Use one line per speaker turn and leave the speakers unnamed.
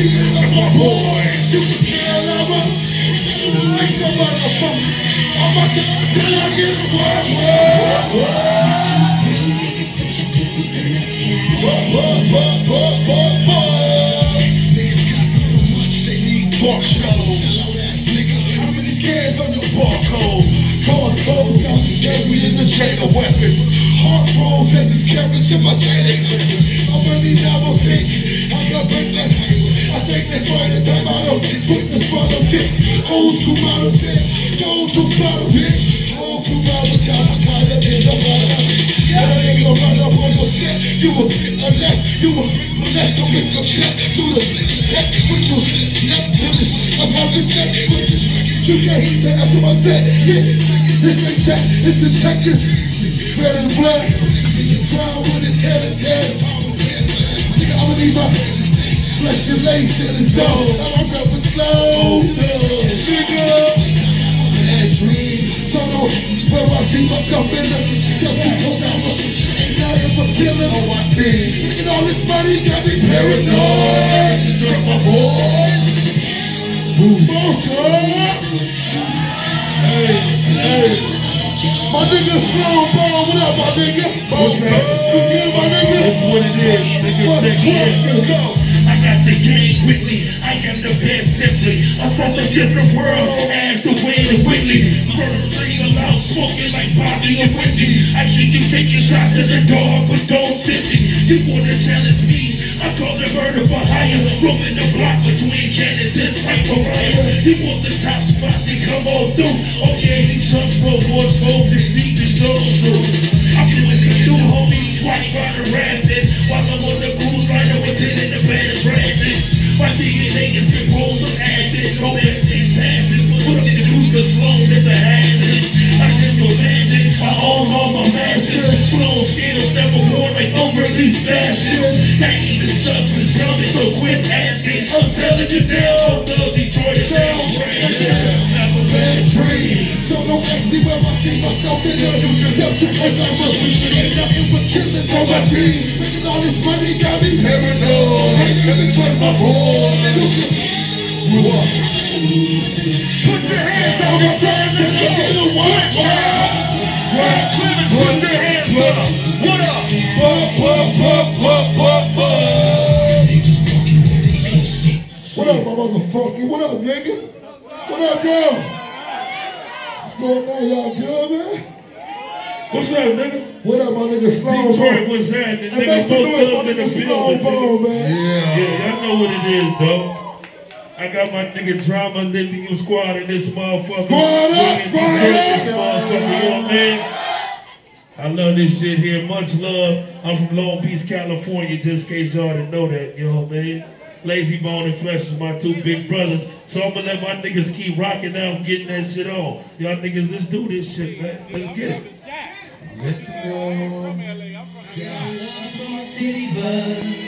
to trust my boy. You can tell I'm a like the motherfucker. I'm to still I get what, what, what?
Niggas put your pistols in the sky.
What, what, what, what, what, what? Niggas got so much they need shows. Nigga, how many scans on your barcode? Barcode, got me, yeah, we in the chain of weapons. Heart rolls and these cameras in my chain. I'm really never think follow. Old school model dick, gold to bottle bitch. Old school model child was higher than the bottom. Yeah, that nigga gon' run up on your set. You a bitch or left, you a bitch or left. Don't make your chest do the flick attack with your till it's I'm having sex with this record. You hit that after my set. Yeah, it's a check, it's a check, it's red and black. It's brown with his head and tail. Nigga, I'ma need my head your stay. Flesh and lace in the zone. I'm rapping slow. Nigga. Bad dream. So no, where I see myself in the too close, I'm a ain't nothing but killing on my team. Nigga, all this money got me paranoid. You my boy.
Hey, hey. My nigga strong ball, what up, my nigga?
Okay.
Yeah, my nigga.
That's what it is, nigga. It.
let's go.
I got the game quickly. I am the best simply. I'm from a different world. as the way to Whitney. Murder train loud smoking like Bobby and Whitney. I hear you taking shots at the dog, but don't tip me. You wanna challenge me? I call it murder for hire. Roaming the block between this like Mariah. You want the top spot, then come on through. Oh yeah, he just broke one soldier deep and go through. I'm doing Slow skills never worn like unreleased fashions. Panties and chucks is coming, so quit asking. I'm telling you now, those Detroit is hell
Have a bad dream. So don't ask me where I see myself in the future. Step too close, I'm a Ain't nothing but killers on my team. Making all this money got me paranoid. Ain't really trust my boy. You just grew up.
Put your hands on your chest and the. Right, put your hands up. What up?
Buh, buh.
What up, my motherfucker? What up, nigga? What up, girl? What's going on, y'all good, man?
What's up, nigga?
What up, my nigga Sloan
Detroit,
Bone?
what's happening?
Hey,
Nigga,
make some
both
noise, Mo
Thugs in the building,
Bone, man.
Yeah, y'all know what it is, though. I got my nigga drama lifting you squad in this motherfucker.
Squad up, squad up.
This motherfucker, you know what I mean? I love this shit here. Much love. I'm from Long Beach, California, just in case y'all didn't know that, you know mean? Layzie Bone and Flesh is my two big brothers. So I'm gonna let my niggas keep rocking out getting that shit on. Y'all niggas, let's do this shit, man. Let's get it.
Let the love
From a city bus.